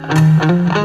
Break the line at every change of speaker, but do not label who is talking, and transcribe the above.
Música